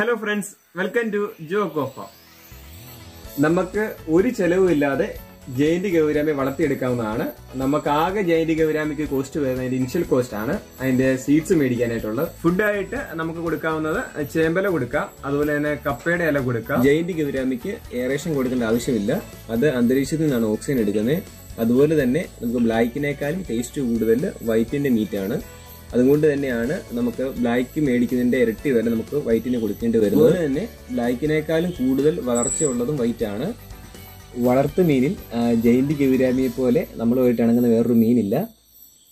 Hello friends welcome to ജോ കോഫ നമുക്ക് ഒരു ചെലവുമില്ലാതെ ജയന്തി ഗൗരാമി വളർത്തിയെടുക്കാവുന്നതാണ്. നമുക്ക് ആകെ ജയന്തി ഗൗരാമിക്ക് കോസ്റ്റ് വരുന്നത് അതിന്റെ ഇനിഷ്യൽ കോസ്റ്റ് ആണ്. അതിന്റെ സീഡ്സ് മേടിക്കാനായിട്ടുള്ളത് ഫുഡായിട്ട് നമുക്ക് കൊടുക്കാവുന്നത് ചേമ്പല കൊടുക്കാം. അതുപോലെ തന്നെ കപ്പയുടെ ഇല കൊടുക്കാം. ജയന്തി ഗൗരാമിക്ക് എയറേഷൻ കൊടുക്കേണ്ട ആവശ്യമില്ല. അത് അന്തരീക്ഷത്തിൽ നിന്നാണ് ഓക്സിജൻ എടുക്കുന്നത്. അതുപോലെ തന്നെ നമുക്ക് ബ്ലാക്കിനേക്കാളും ടേസ്റ്റ് കൂടുതൽ വൈറ്റിന്റെ മീറ്റ് ആണ്. അതുകൊണ്ട് തന്നെയാണ് നമുക്ക് ബ്ലാക്ക് മേടിക്കുന്നതിന്റെ ഇരട്ടി വരെ നമുക്ക് വൈറ്റിന് കൊടുക്കേണ്ടി വരുന്നത്. അതുപോലെ തന്നെ ബ്ലാക്കിനേക്കാളും കൂടുതൽ വളർച്ചയുള്ളതും വൈറ്റ് ആണ്. വളർത്തു മീനിൽ ജയിന്റ് കിവിരാമിയെ പോലെ നമ്മൾ പോയിട്ട് ഇണങ്ങുന്ന വേറൊരു മീനില്ല.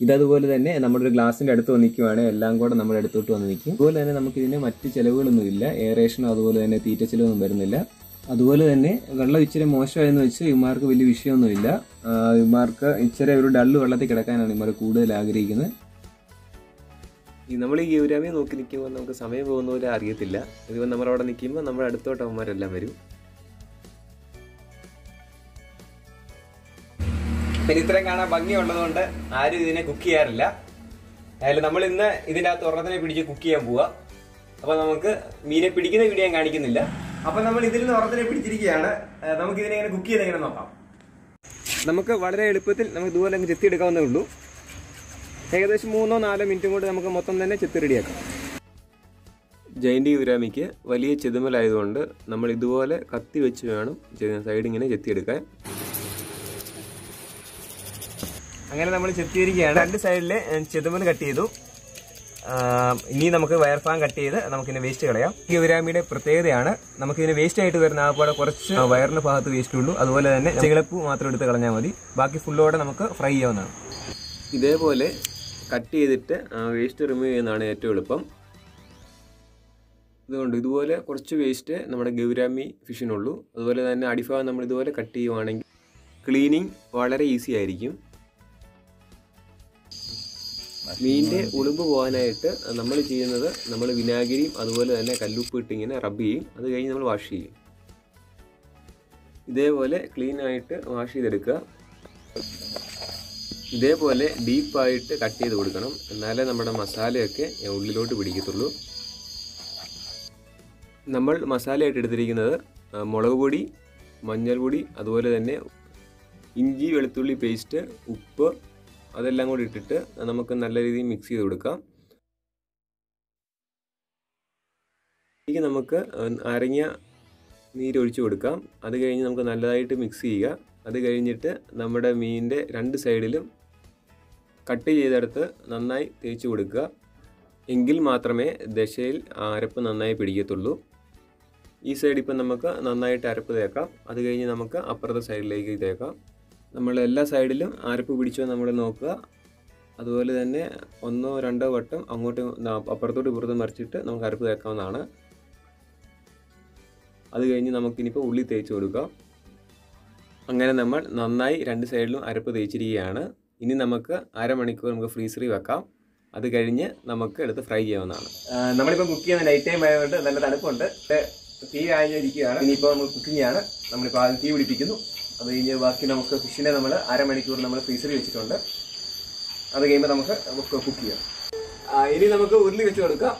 ഇതതുപോലെ തന്നെ നമ്മുടെ ഒരു ഗ്ലാസിന്റെ അടുത്ത് വന്ന് നിൽക്കുവാണെങ്കിൽ എല്ലാം കൂടെ നമ്മുടെ അടുത്തോട്ട് വന്ന് നിൽക്കും. അതുപോലെ തന്നെ നമുക്ക് ഇതിന് മറ്റ് ചെലവുകളൊന്നുമില്ല എയറേഷനോ അതുപോലെ തന്നെ തീറ്റ ചെലവൊന്നും വരുന്നില്ല. അതുപോലെ തന്നെ വെള്ളം ഇച്ചിരി മോശമായെന്ന് വെച്ച് ഇമാർക്ക് വലിയ വിഷയമൊന്നുമില്ല. ഇമാർക്ക് ഇച്ചിരി ഒരു ഡള്ള് വെള്ളത്തിൽ കിടക്കാനാണ് ഇമാർ കൂടുതൽ ആഗ്രഹിക്കുന്നത്. ഈ നമ്മൾ ഈ ഗൗരാമിയെ നോക്കി നിൽക്കുമ്പോൾ നമുക്ക് സമയം പോകുന്ന പോലെ അറിയത്തില്ല. ഇതിപ്പോൾ നമ്മളവിടെ നിൽക്കുമ്പോൾ നമ്മുടെ അടുത്തോട്ട് അവന്മാരെല്ലാം വരും. പിന്നെ ഇത്രയും കാണാൻ ഭംഗിയുള്ളതുകൊണ്ട് ആരും ഇതിനെ കുക്ക് ചെയ്യാറില്ല. അതായത് നമ്മൾ ഇന്ന് ഇതിന്റെ അകത്ത് ഒരെണ്ണത്തിനെ പിടിച്ച് കുക്ക് ചെയ്യാൻ പോവാ. അപ്പൊ നമുക്ക് മീനെ പിടിക്കുന്ന വീഡിയോ ഞാൻ കാണിക്കുന്നില്ല. അപ്പൊ നമ്മൾ ഇതിൽ നിന്ന് ഒരെണ്ണത്തിനെ പിടിച്ചിരിക്കുകയാണ്. നമുക്ക് ഇതിനെ എങ്ങനെ കുക്ക് ചെയ്ത് എങ്ങനെ നോക്കാം? നമുക്ക് വളരെ എളുപ്പത്തിൽ നമുക്ക് ഇതുപോലെ അങ്ങ് ചെത്തി എടുക്കാവുന്നേ ഉള്ളൂ. ഏകദേശം മൂന്നോ നാലോ മിനിറ്റും കൂടി നമുക്ക് മൊത്തം തന്നെ ചെത്ത് റെഡിയാക്കാം. ജൈന്റി യുരാമിക്ക് വലിയ ചെതുമലായതുകൊണ്ട് നമ്മൾ ഇതുപോലെ കത്തി വെച്ച് വേണം സൈഡ് ഇങ്ങനെ ചെത്തിയെടുക്കാൻ. അങ്ങനെ നമ്മൾ ചെത്തിയിരിക്കുകയാണ്. രണ്ട് സൈഡിൽ ചെതുമൽ കട്ട് ചെയ്തു. ഇനി നമുക്ക് വയർ ഫാൻ കട്ട് ചെയ്ത് നമുക്കിതിനെ വേസ്റ്റ് കളയാം. ഈ ഉരാമിയുടെ പ്രത്യേകതയാണ് നമുക്കിതിന് വേസ്റ്റ് ആയിട്ട് വരുന്ന ആ പോലെ കുറച്ച് വയറിന്റെ ഭാഗത്ത് വേസ്റ്റ് ഉള്ളൂ. അതുപോലെ തന്നെ ചിളപ്പ് മാത്രം എടുത്ത് കളഞ്ഞാൽ മതി. ബാക്കി ഫുള്ളോടെ നമുക്ക് ഫ്രൈ ചെയ്യാവുന്നതാണ്. ഇതേപോലെ കട്ട് ചെയ്തിട്ട് ആ വേസ്റ്റ് റിമൂവ് ചെയ്യുന്നതാണ് ഏറ്റവും എളുപ്പം. ഇതുകൊണ്ട് ഇതുപോലെ കുറച്ച് വേസ്റ്റ് നമ്മുടെ ഗൗരാമി ഫിഷിനുള്ളൂ അതുപോലെ തന്നെ അടിഭാഗം നമ്മൾ ഇതുപോലെ കട്ട് ചെയ്യുവാണെങ്കിൽ ക്ലീനിങ് വളരെ ഈസി ആയിരിക്കും. മീനിന്റെ ഉളുമ്പ് പോകാനായിട്ട് നമ്മൾ ചെയ്യുന്നത് നമ്മൾ വിനാഗിരിയും അതുപോലെ തന്നെ കല്ലുപ്പ് ഇട്ട് ഇങ്ങനെ റബ്ബ് ചെയ്യും. അത് കഴിഞ്ഞ് നമ്മൾ വാഷ് ചെയ്യും. ഇതേപോലെ ക്ലീൻ ആയിട്ട് വാഷ് ചെയ്തെടുക്കുക. ഇതേപോലെ ഡീപ്പായിട്ട് കട്ട് ചെയ്ത് കൊടുക്കണം. എന്നാലേ നമ്മുടെ മസാലയൊക്കെ ഉള്ളിലോട്ട് പിടിക്കത്തുള്ളൂ. നമ്മൾ മസാലയായിട്ട് എടുത്തിരിക്കുന്നത് മുളക് പൊടി മഞ്ഞൾപ്പൊടി അതുപോലെ തന്നെ ഇഞ്ചി വെളുത്തുള്ളി പേസ്റ്റ് ഉപ്പ് അതെല്ലാം കൂടി ഇട്ടിട്ട് നമുക്ക് നല്ല രീതിയിൽ മിക്സ് ചെയ്ത് കൊടുക്കാം. ഇതിലേക്ക് നമുക്ക് അരഞ്ഞ നീരൊഴിച്ച് കൊടുക്കാം. അത് കഴിഞ്ഞ് നമുക്ക് നല്ലതായിട്ട് മിക്സ് ചെയ്യുക. അത് കഴിഞ്ഞിട്ട് നമ്മുടെ മീനിന്റെ രണ്ട് സൈഡിലും കട്ട് ചെയ്തെടുത്ത് നന്നായി തേച്ച് കൊടുക്കുക. എങ്കിൽ മാത്രമേ ദശയിൽ അരപ്പ് നന്നായി പിടിക്കത്തുള്ളൂ. ഈ സൈഡ് ഇപ്പം നമുക്ക് നന്നായിട്ട് അരപ്പ് തേക്കാം. അത് കഴിഞ്ഞ് നമുക്ക് അപ്പുറത്തെ സൈഡിലേക്ക് തേക്കാം. നമ്മൾ എല്ലാ സൈഡിലും അരപ്പ് പിടിച്ചോ നമ്മൾ നോക്കുക. അതുപോലെ തന്നെ ഒന്നോ രണ്ടോ വട്ടം അങ്ങോട്ട് അപ്പുറത്തോട്ട് ഇപ്പുറത്തും മറിച്ചിട്ട് നമുക്ക് അരപ്പ് തേക്കാവുന്നതാണ്. അത് കഴിഞ്ഞ് നമുക്കിനിപ്പോൾ ഉള്ളി തേച്ച് കൊടുക്കാം. അങ്ങനെ നമ്മൾ നന്നായി രണ്ട് സൈഡിലും അരപ്പ് തേച്ചിരിക്കുകയാണ്. ഇനി നമുക്ക് അരമണിക്കൂർ നമുക്ക് ഫ്രീസറി വെക്കാം. അത് കഴിഞ്ഞ് നമുക്ക് എടുത്ത് ഫ്രൈ ചെയ്യാവുന്നതാണ്. നമ്മളിപ്പോൾ കുക്ക് ചെയ്യുന്ന നൈറ്റ് ടൈം ആയതുകൊണ്ട് നല്ല തണുപ്പുണ്ട്. തീ ആയിരിക്കുകയാണ് ഇനിയിപ്പോൾ നമ്മൾ കുക്കിംഗ് ആണ്. നമ്മളിപ്പോൾ ആദ്യം തീ പിടിപ്പിക്കുന്നു. അത് കഴിഞ്ഞ് ബാക്കി നമുക്ക് ഫിഷിനെ നമ്മൾ അരമണിക്കൂർ നമ്മൾ ഫ്രീസറി വെച്ചിട്ടുണ്ട്. അത് കഴിയുമ്പോൾ നമുക്ക് കുക്ക് ചെയ്യാം. ഇനി നമുക്ക് ഉരുളി വെച്ച് കൊടുക്കാം.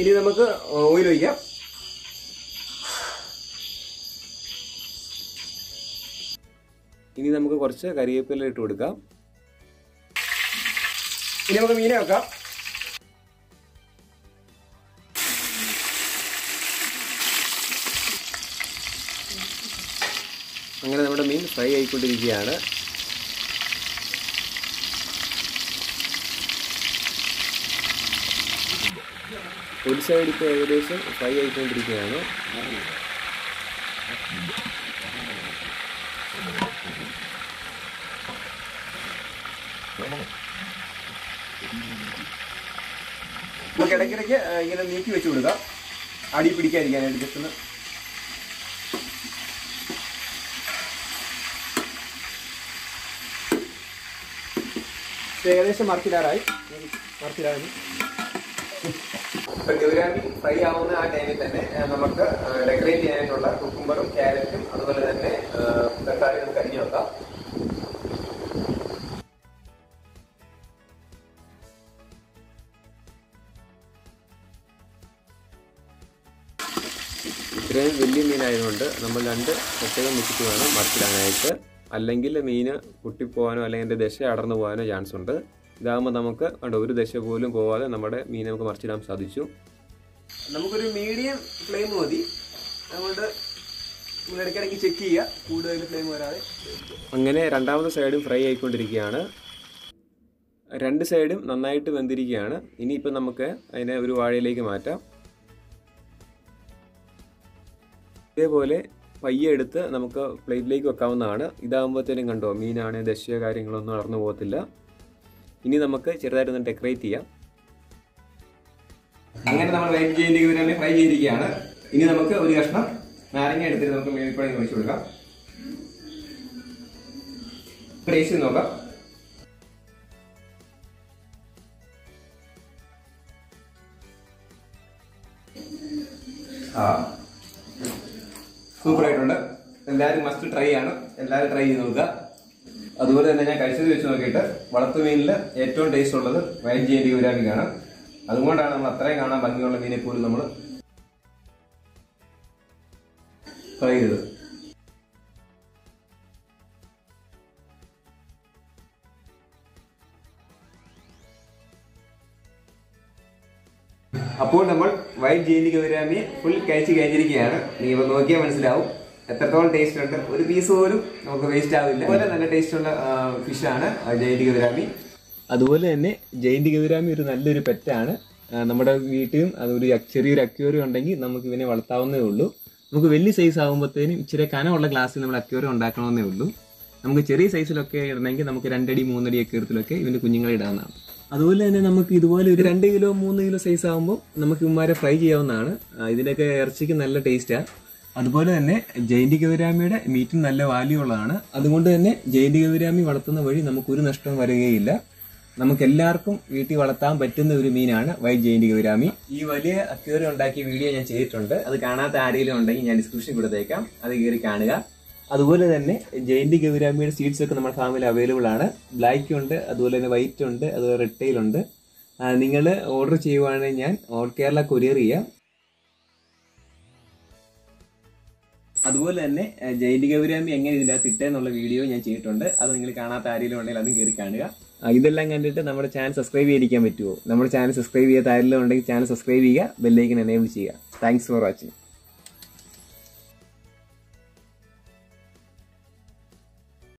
ഇനി നമുക്ക് ഓയിൽ ഒഴിക്കാം. ഇനി നമുക്ക് കുറച്ച് കരിവേപ്പില ഇട്ട് കൊടുക്കാം. ഇനി നമുക്ക് മീനെ വെക്കാം. അങ്ങനെ നമ്മുടെ മീൻ ഫ്രൈ ആയിക്കൊണ്ടിരിക്കുകയാണ്. ഒരു സൈഡ് ഇപ്പോൾ ഏകദേശം ഫ്രൈ ആയിക്കൊണ്ടിരിക്കുകയാണ്. നമുക്ക് ഇടയ്ക്കിടയ്ക്ക് ഇങ്ങനെ നീക്കി വെച്ച് കൊടുക്കാം. അടി പിടിക്കാതിരിക്കാനായിട്ട് ജസ്റ്റ് ഏകദേശം മറക്കിടാറായി മറക്കിടാറായി ഇപ്പം ഗൗരാമി ഫ്രൈ ആവുന്ന ആ ടൈമിൽ തന്നെ നമുക്ക് ഡെക്കറേറ്റ് ചെയ്യാനായിട്ടുള്ള കുക്കുംബറും ക്യാരറ്റും അതുപോലെ തന്നെ തക്കാളി നമുക്ക് അരിഞ്ഞു വെക്കാം. ഇത്രയും വലിയ മീനായതുകൊണ്ട് നമ്മൾ രണ്ട് പ്രത്യേകം വെച്ചിട്ട് വേണം മറിച്ചിടാനായിട്ട്. അല്ലെങ്കിൽ മീൻ പൊട്ടിപ്പോകാനോ അല്ലെങ്കിൽ അതിന്റെ ദശ അടർന്നു പോകാനോ ചാൻസ് ഉണ്ട്. ഇതാകുമ്പോൾ നമുക്ക് കണ്ടോ ഒരു ദശ പോലും പോവാതെ നമ്മുടെ മീൻ നമുക്ക് മറിച്ചിടാൻ സാധിച്ചു. നമുക്കൊരു മീഡിയം ഫ്ലെയിം മതി. അതുകൊണ്ട് ഇടയ്ക്കിടയ്ക്ക് ചെക്ക് ചെയ്യുക. കൂടുതൽ ഫ്ലെയിം വരാതെ. അങ്ങനെ രണ്ടാമത്തെ സൈഡും ഫ്രൈ ആയിക്കൊണ്ടിരിക്കുകയാണ്. രണ്ട് സൈഡും നന്നായിട്ട് വെന്തിരിക്കുകയാണ്. ഇനിയിപ്പോൾ നമുക്ക് അതിനെ ഒരു വാഴയിലേക്ക് മാറ്റാം. ഇതേപോലെ പയ്യെ എടുത്ത് നമുക്ക് പ്ലേറ്റിലേക്ക് വെക്കാവുന്നതാണ്. ഇതാകുമ്പോഴത്തേനും കണ്ടോ മീനാണ് ദശയോ കാര്യങ്ങളൊന്നും അടർന്നു പോകത്തില്ല. ഇനി നമുക്ക് ചെറുതായിട്ടൊന്ന് ഡെക്കറേറ്റ് ചെയ്യാം. അങ്ങനെ നമ്മൾ വെയിറ്റ് ചെയ്തിരിക്കുന്ന ഫ്രൈ ചെയ്തിരിക്കുകയാണ്. ഇനി നമുക്ക് ഒരു കഷ്ണം നാരങ്ങ എടുത്തിട്ട് നമുക്ക് മേൽപ്പണി ഒഴിച്ചു കൊടുക്കാം. ടേസ്റ്റ് നോക്കാം. ആ സൂപ്പർ ആയിട്ടുണ്ട് എല്ലാവരും മസ്റ്റ് ട്രൈ ആണ്. എല്ലാവരും ട്രൈ ചെയ്ത് നോക്കുക. അതുപോലെ തന്നെ ഞാൻ കഴിച്ചത് വെച്ച് നോക്കിയിട്ട് വളർത്തുമീനിൽ ഏറ്റവും ടേസ്റ്റ് ഉള്ളത് വൈറ്റ് ജയന്തി ഗുരാമിക്കാണ് അതുകൊണ്ടാണ് നമ്മൾ അത്രയും കാണാൻ ഭംഗിയുള്ള മീനെ പോലും നമ്മൾ ട്രൈ ചെയ്തത്. അപ്പോൾ നമ്മൾ വൈറ്റ് ജയിലി ഗൗരാമിയെ ഫുൾ കഴിച്ച് കഴിഞ്ഞിരിക്കുകയാണ്. നീ ഇപ്പൊ നോക്കിയാൽ മനസ്സിലാവും. എത്രത്തോളം ടേസ്റ്റ് ഉണ്ട്? ഒരു പീസ് പോലും നമുക്ക് വേസ്റ്റ് ആവില്ല. അതുപോലെ നല്ല ടേസ്റ്റുള്ള ഫിഷാണ് ജയന്തി ഗൗരാമി അതുപോലെ തന്നെ ജയിന്റ് ഗൗരാമി ഒരു നല്ലൊരു പെറ്റാണ്. നമ്മുടെ വീട്ടിലും അതൊരു ചെറിയൊരു അക്വേറിയം ഉണ്ടെങ്കിൽ നമുക്ക് ഇവനെ വളർത്താവുന്നേ ഉള്ളൂ. നമുക്ക് വലിയ സൈസ് ആകുമ്പോഴത്തേനും ഇച്ചിരി കനമുള്ള ഗ്ലാസ്സിൽ നമ്മൾ അക്വേറിയം ഉണ്ടാക്കണമെന്നേ ഉള്ളൂ. നമുക്ക് ചെറിയ സൈസിലൊക്കെ ഇടണമെങ്കിൽ നമുക്ക് രണ്ടടി മൂന്നടി അക്യൂറത്തിലൊക്കെ ഇവന്റെ കുഞ്ഞുങ്ങളെ ഇടാവുന്നതാണ്. അതുപോലെ തന്നെ നമുക്ക് ഇതുപോലെ ഒരു രണ്ട് കിലോ മൂന്ന് കിലോ സൈസ് ആകുമ്പോൾ നമുക്ക് ഇവന്മാരെ ഫ്രൈ ചെയ്യാവുന്നതാണ്. ഇതിന്റെയൊക്കെ ഇറച്ചിക്ക് നല്ല ടേസ്റ്റാണ് അതുപോലെ തന്നെ ജയന്റി ഗൗരാമിയുടെ മീറ്റിന് നല്ല വാല്യൂ ഉള്ളതാണ്. അതുകൊണ്ട് തന്നെ ജയന്റി ഗൗരാമി വളർത്തുന്ന വഴി നമുക്കൊരു നഷ്ടം വരികയില്ല. നമുക്ക് എല്ലാവർക്കും വീട്ടിൽ വളർത്താൻ പറ്റുന്ന ഒരു മീനാണ് വൈറ്റ് ജയന്റി ഗൗരാമി. ഈ വലിയ അക്വേറിയം ഉണ്ടാക്കിയ വീഡിയോ ഞാൻ ചെയ്തിട്ടുണ്ട്. അത് കാണാത്ത ആരെങ്കിലും ഉണ്ടെങ്കിൽ ഞാൻ ഡിസ്ക്രിപ്ഷൻ കൊടുത്തേക്കാം. അത് കയറി കാണുക. അതുപോലെ തന്നെ ജയന്തി ഗൗരാമിയുടെ സീഡ്സ് ഒക്കെ നമ്മുടെ ഫാമിൽ അവൈലബിൾ ആണ്. ബ്ലാക്ക് ഉണ്ട് അതുപോലെ തന്നെ വൈറ്റ് ഉണ്ട് അതുപോലെ റെഡ് ഉണ്ട്. നിങ്ങൾ ഓർഡർ ചെയ്യുവാണെങ്കിൽ ഞാൻ ഓൾ കേരള കൊറിയർ ചെയ്യാം. അതുപോലെ തന്നെ ജയന്തി ഗൗരാമി എങ്ങനെ ഇതിന്റെ അകത്ത് ഇട്ടെന്നുള്ള വീഡിയോ ഞാൻ ചെയ്തിട്ടുണ്ട്. അത് നിങ്ങൾ കാണാത്ത ആരെങ്കിലും ഉണ്ടെങ്കിൽ അതും കയറി കാണുക. ഇതെല്ലാം കണ്ടിട്ട് നമ്മുടെ ചാനൽ സബ്സ്ക്രൈബ് ചെയ്തിരിക്കാൻ പറ്റുമോ നമ്മുടെ ചാനൽ സബ്സ്ക്രൈബ് ചെയ്യാത്ത ആരെങ്കിലും ഉണ്ടെങ്കിൽ ചാനൽ സബ്സ്ക്രൈബ് ചെയ്യുക ബെല്ലൈക്കൻ എനേബിൾ ചെയ്യുക. Thanks for watching